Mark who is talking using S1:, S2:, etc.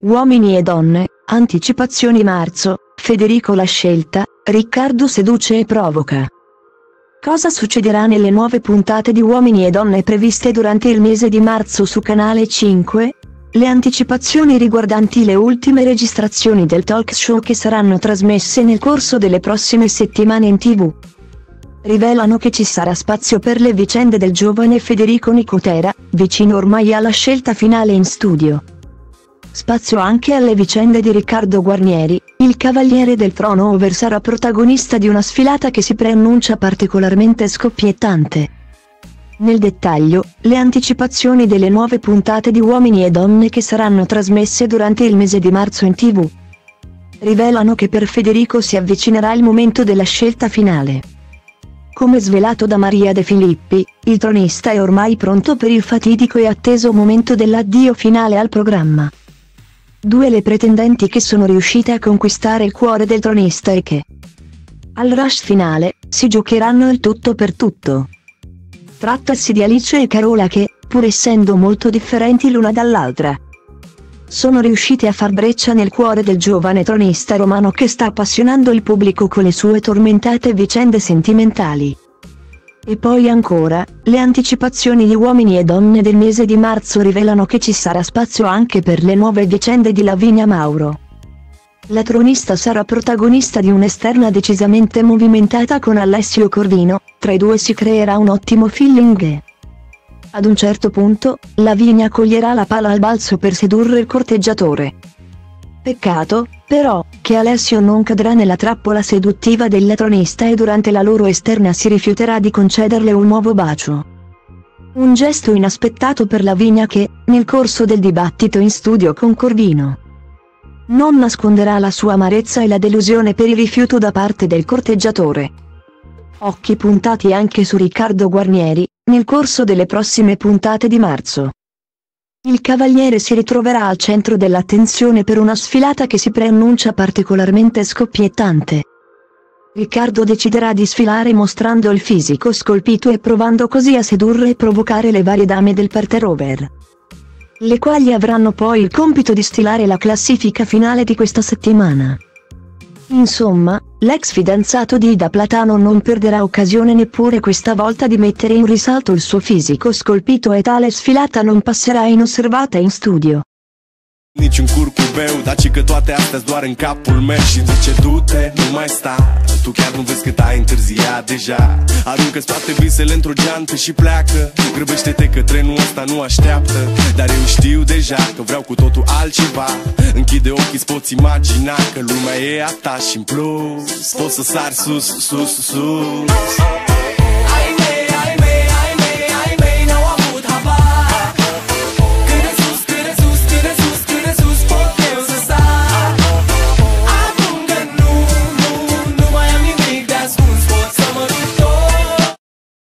S1: Uomini e donne, anticipazioni marzo, Federico la scelta, Riccardo seduce e provoca. Cosa succederà nelle nuove puntate di Uomini e Donne previste durante il mese di marzo su Canale 5? Le anticipazioni riguardanti le ultime registrazioni del talk show che saranno trasmesse nel corso delle prossime settimane in tv rivelano che ci sarà spazio per le vicende del giovane Federico Nicotera, vicino ormai alla scelta finale in studio. Spazio anche alle vicende di Riccardo Guarnieri, il Cavaliere del Trono over sarà protagonista di una sfilata che si preannuncia particolarmente scoppiettante. Nel dettaglio, le anticipazioni delle nuove puntate di Uomini e Donne che saranno trasmesse durante il mese di marzo in tv rivelano che per Federico si avvicinerà il momento della scelta finale. Come svelato da Maria De Filippi, il tronista è ormai pronto per il fatidico e atteso momento dell'addio finale al programma. Due le pretendenti che sono riuscite a conquistare il cuore del tronista e che, al rush finale, si giocheranno il tutto per tutto. Trattasi di Alice e Carola che, pur essendo molto differenti l'una dall'altra, sono riuscite a far breccia nel cuore del giovane tronista romano che sta appassionando il pubblico con le sue tormentate vicende sentimentali. E poi ancora, le anticipazioni di Uomini e Donne del mese di marzo rivelano che ci sarà spazio anche per le nuove vicende di Lavinia Mauro. La tronista sarà protagonista di un'esterna decisamente movimentata con Alessio Cordino, tra i due si creerà un ottimo feeling ad un certo punto, Lavinia coglierà la pala al balzo per sedurre il corteggiatore. Peccato, però, che Alessio non cadrà nella trappola seduttiva della tronista e durante la loro esterna si rifiuterà di concederle un nuovo bacio. Un gesto inaspettato per Lavinia che, nel corso del dibattito in studio con Corvino, non nasconderà la sua amarezza e la delusione per il rifiuto da parte del corteggiatore. Occhi puntati anche su Riccardo Guarnieri, nel corso delle prossime puntate di marzo. Il cavaliere si ritroverà al centro dell'attenzione per una sfilata che si preannuncia particolarmente scoppiettante. Riccardo deciderà di sfilare mostrando il fisico scolpito e provando così a sedurre e provocare le varie dame del parterre over. Le quali avranno poi il compito di stilare la classifica finale di questa settimana. Insomma, l'ex fidanzato di Ida Platano non perderà occasione neppure questa volta di mettere in risalto il suo fisico scolpito e tale sfilata non passerà inosservata in studio.
S2: Nici un curcubeu, daci că toate astea doar în capul meu. Și zice du-te, nu mai sta. Tu chiar nu vezi cât ai întârziat deja. Aruncă-ți toate visele într-o geantă și pleacă. Grăbește-te că trenul ăsta nu așteaptă. Dar eu știu deja că vreau cu totul altceva. Închide ochii, îți poți imagina că lumea e a ta și în plus. Poți să sari sus, sus, sus